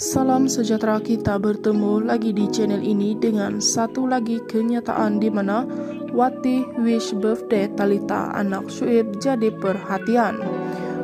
Salam sejahtera kita bertemu lagi di channel ini dengan satu lagi kenyataan di mana Wati wish birthday Talita anak Syuib jadi perhatian.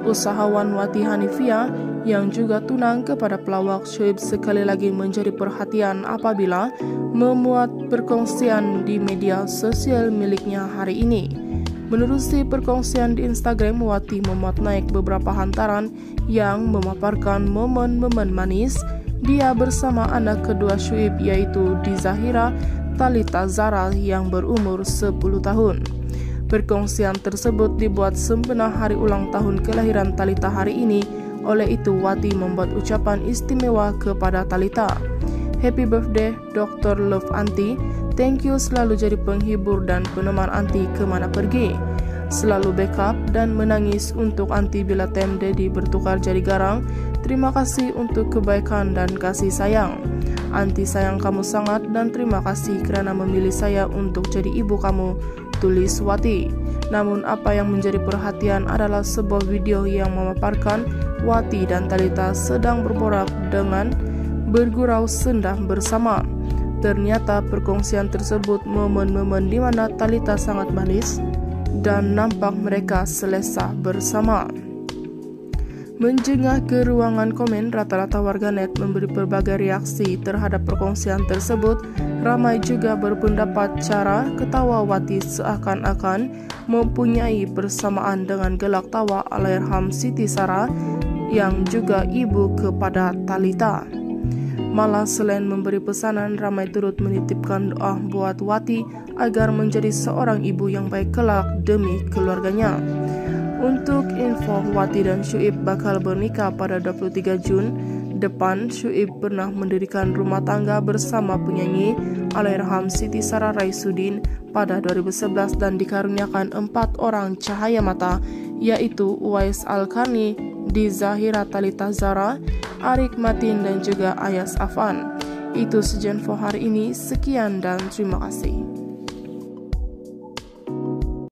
Usahawan Wati Hanifia yang juga tunang kepada pelawak Syuib sekali lagi menjadi perhatian apabila memuat perkongsian di media sosial miliknya hari ini. Menerusi perkongsian di Instagram, Wati memuat naik beberapa hantaran yang memaparkan momen-momen manis dia bersama anak kedua Syuib yaitu Dizahira Talita Zara yang berumur 10 tahun. Perkongsian tersebut dibuat sempena hari ulang tahun kelahiran Talita hari ini, oleh itu Wati membuat ucapan istimewa kepada Talita. Happy birthday Dr. Love Auntie Thank you selalu jadi penghibur dan peneman Anti ke mana pergi. Selalu backup dan menangis untuk Anti bila tem Dedi bertukar jadi garang. Terima kasih untuk kebaikan dan kasih sayang. Anti sayang kamu sangat dan terima kasih kerana memilih saya untuk jadi ibu kamu. Tulis Wati. Namun apa yang menjadi perhatian adalah sebuah video yang memaparkan Wati dan Talita sedang berborak dengan bergurau sendah bersama. Ternyata perkongsian tersebut momen-momen di mana Talita sangat manis dan nampak mereka selesa bersama. Menjengah ke ruangan komen, rata-rata warganet memberi berbagai reaksi terhadap perkongsian tersebut. Ramai juga berpendapat cara ketawa Wati seakan-akan mempunyai persamaan dengan gelak tawa Alayarham Siti Sarah yang juga ibu kepada Talita. Malah selain memberi pesanan, ramai turut menitipkan doa buat Wati agar menjadi seorang ibu yang baik kelak demi keluarganya. Untuk info, Wati dan Syuib bakal bernikah pada 23 Jun depan. Syuib pernah mendirikan rumah tangga bersama penyanyi Alairham Siti Sarah Raisudin pada 2011 dan dikaruniakan empat orang cahaya mata, yaitu Uwais Al-Karni, di Zahira Talita Zara, Arik Matin dan juga Ayas Afan. Itu sejen for hari ini. Sekian dan terima kasih.